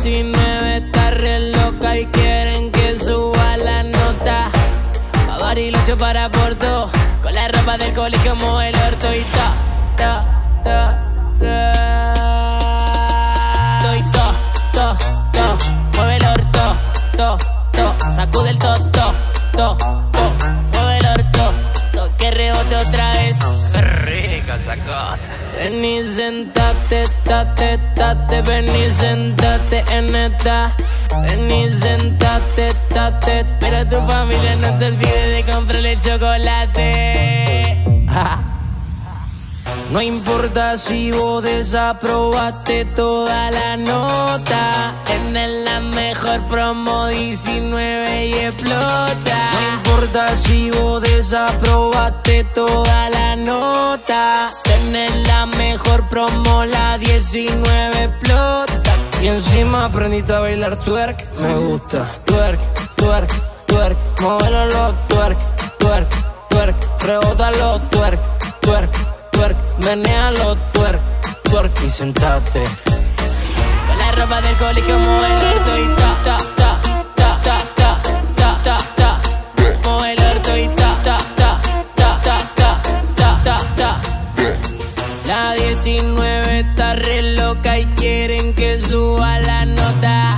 19 está re loca y quieren que suba la nota. Pa' Bariloche para Porto, con la ropa del colegio como el orto y ta, ta, ta, ta. Estoy to, to, to, mueve el orto, to, to, sacude el to, to, to, Ven y sentate, tate, tate, ven y sentate en esta. Ven y sentate, tate, pero tu familia no te olvide de comprarle chocolate. No importa si vos desaprobaste toda la nota. Tenés la mejor promo 19 y explota. No importa si vos desaprobaste toda promo, la 19 explota. Y encima aprendiste a bailar twerk. Me gusta. Twerk, twerk, twerk. Móvelo lo twerk, twerk, twerk. Rebótalo twerk, twerk, twerk. Menealo twerk, twerk. Y sentate. Con la ropa del colegio mueve el La 19 está re loca y quieren que suba la nota.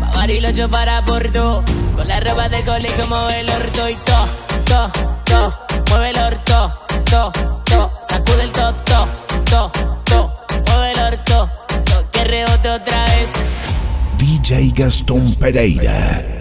Pa' Bariloche para Porto, con la ropa del colegio mueve el orto y to, to, to, mueve el orto, to, to, sacude el to, to, to, to, mueve el orto, to, que rebote otra vez. DJ Gastón Pereira.